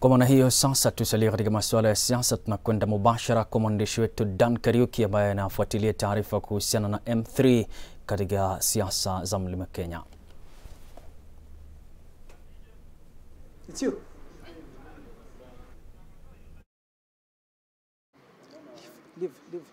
Kwa maana hiyo sasa, tusalie katika masuala ya siasa. Tunakwenda mubashara kwa mwandishi wetu Dan Kariuki ambaye anafuatilia taarifa kuhusiana na M3 katika siasa za mlima Kenya. Leave, leave.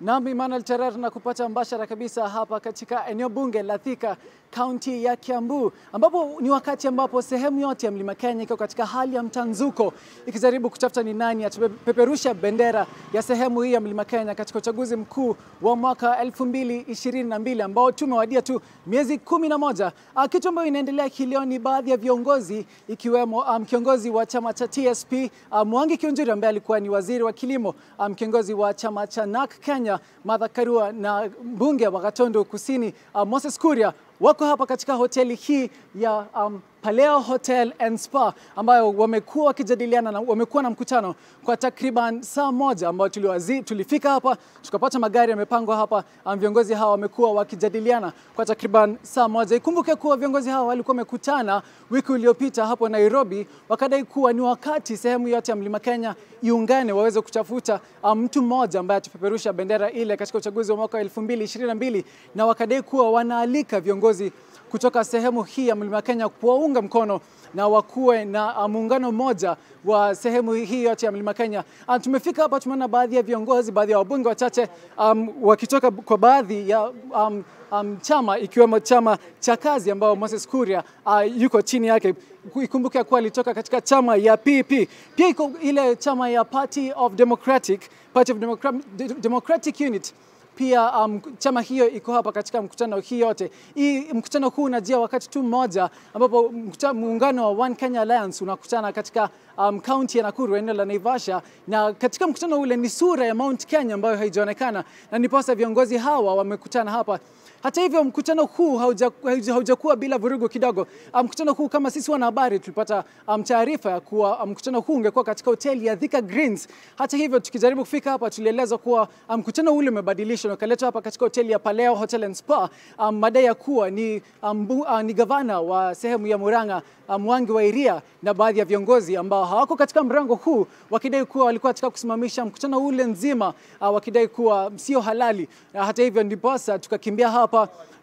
Nami Emmanuel Cherer na kupata mbashara kabisa hapa katika eneo bunge la Thika, kaunti ya Kiambu, ambapo ni wakati ambapo sehemu yote ya mlima Kenya iko katika hali ya mtanzuko, ikijaribu kutafuta ni nani atapeperusha bendera ya sehemu hii ya mlima Kenya katika uchaguzi mkuu wa mwaka 2022 ambao tumewadia tu miezi kumi na moja. Ah, Kitu ambayo inaendelea kileo ni baadhi ya viongozi ikiwemo um, kiongozi wa chama cha TSP um, Mwangi Kiunjuri ambaye alikuwa ni waziri wa kilimo um, kiongozi wa chama cha NAK Kenya Martha Karua na mbunge wa gatondo Kusini uh, Moses Kuria wako hapa katika hoteli hii ya um, Paleo Hotel and Spa ambayo wamekuwa wakijadiliana na wamekuwa na mkutano kwa takriban saa moja ambao tuliwazi, tulifika hapa tukapata magari yamepangwa hapa. Um, viongozi hawa wamekuwa wakijadiliana kwa takriban saa moja. Ikumbuke kuwa viongozi hawa walikuwa wamekutana wiki iliyopita hapo Nairobi, wakadai kuwa ni wakati sehemu yote ya mlima Kenya iungane waweze kutafuta um, mtu mmoja ambaye atapeperusha bendera ile katika uchaguzi wa mwaka 2022 na wakadai kuwa wanaalika viongozi kutoka sehemu hii ya mlima Kenya kuwaunga mkono na wakuwe na uh, muungano mmoja wa sehemu hii yote ya mlima Kenya. Uh, tumefika hapa, tumeona baadhi ya viongozi, baadhi ya wabunge wachache um, wakitoka kwa baadhi ya um, um, chama ikiwemo chama cha kazi ambao Moses Kuria uh, yuko chini yake. Ikumbuke kuwa alitoka katika chama ya PP, pia iko ile chama ya Party of Democratic, Party of Democra- Democratic Unit pia um, chama hiyo iko hapa katika mkutano hii yote. Hii mkutano huu unajia wakati tu mmoja ambapo muungano wa One Kenya Alliance unakutana katika um, kaunti ya Nakuru eneo la Naivasha, na katika mkutano ule ni sura ya Mount Kenya ambayo haijaonekana, na ndiposa viongozi hawa wamekutana hapa. Hata hivyo mkutano huu hauja- hauja- haujakuwa bila vurugu kidogo. Um, Mkutano huu kama sisi wanahabari tulipata um, taarifa ya kuwa um, mkutano huu ungekuwa katika hoteli ya Thika Greens. Hata hivyo tukijaribu kufika hapa tulielezwa kuwa um, mkutano ule umebadilishwa na ukaletwa hapa katika hoteli ya Paleo Hotel and Spa, um, madai ya kuwa ni, um, uh, ni gavana wa sehemu ya Murang'a um, Mwangi wa Iria na baadhi ya viongozi ambao hawako katika mrango huu wakidai kuwa walikuwa katika kusimamisha mkutano ule nzima uh, wakidai kuwa sio halali. Hata hivyo ndiposa tukakimbia hapa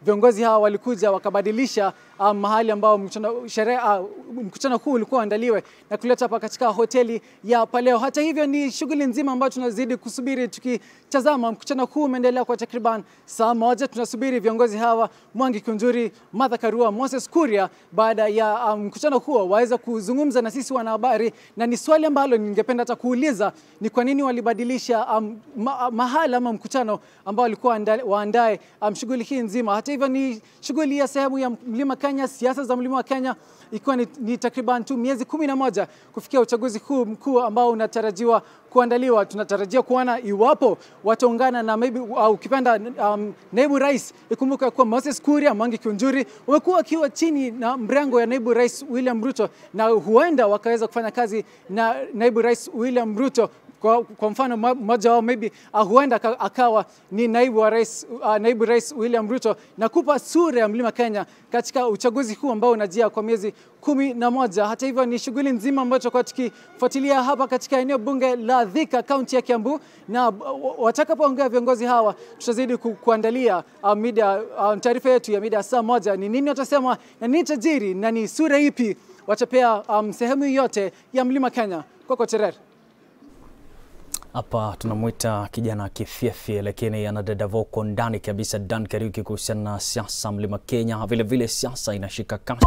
viongozi hawa walikuja wakabadilisha um, mahali ambao mkutano, sherehe, uh, mkutano huu ulikuwa uandaliwe na kuleta hapa katika hoteli ya Paleo. Hata hivyo ni shughuli nzima ambayo tunazidi kusubiri tukitazama. Mkutano huu umeendelea kwa takriban saa moja. Tunasubiri viongozi hawa Mwangi Kiunjuri, Martha Karua, Moses Kuria, baada ya um, mkutano huo waweza kuzungumza na sisi wanahabari, na ni swali ambalo ningependa hata kuuliza ni kwa nini walibadilisha um, ma, mahala ama mkutano ambao walikuwa anda- waandae um, shughuli hii nzima. Hata hivyo ni shughuli ya sehemu ya mlima Kenya, siasa za mlima wa Kenya ikiwa ni, ni takriban tu miezi kumi na moja kufikia uchaguzi huu mkuu ambao unatarajiwa kuandaliwa. Tunatarajia kuona iwapo wataungana na maybe au ukipenda um, naibu rais. Ikumbuka kuwa Moses Kuria, Mwangi Kiunjuri wamekuwa wakiwa chini na mrengo ya naibu rais William Ruto, na huenda wakaweza kufanya kazi na naibu rais William Ruto kwa, kwa mfano mmoja wao maybe uh, huenda akawa ni naibu wa rais, uh, naibu rais William Ruto na kupa sura ya mlima Kenya katika uchaguzi huu ambao unajia kwa miezi kumi na moja. Hata hivyo ni shughuli nzima ambayo tutakuwa tukifuatilia hapa katika eneo bunge la Thika, kaunti ya Kiambu, na watakapoongea viongozi hawa tutazidi ku, kuandalia uh, mida uh, taarifa yetu ya mida saa moja, ni nini watasema na nini tajiri na ni sura ipi watapea um, sehemu yote ya mlima Kenya. Kwako Terer. Hapa tunamwita kijana kifyefye, lakini anadadavua voko ndani kabisa Dan Kariuki kuhusiana na siasa mlima Kenya. Vilevile siasa inashika kasi.